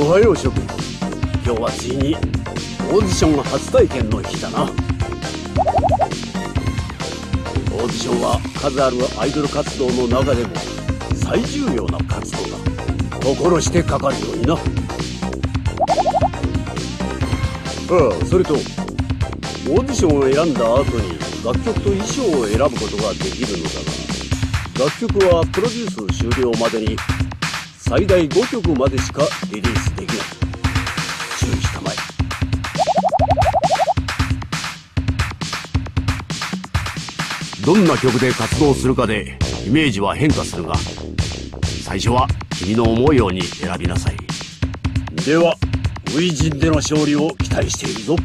おはよう諸君今日はついにオーディション初体験の日だな。オーディションは数あるアイドル活動の中でも最重要な活動だ。心してかかるようにな。ああそれとオーディションを選んだ後に楽曲と衣装を選ぶことができるのだが楽曲はプロデュース終了までに最大5曲までしかリリースできない。注意したまえ。どんな曲で活動するかでイメージは変化するが最初は君の思うように選びなさい。では初陣での勝利を期待しているぞ。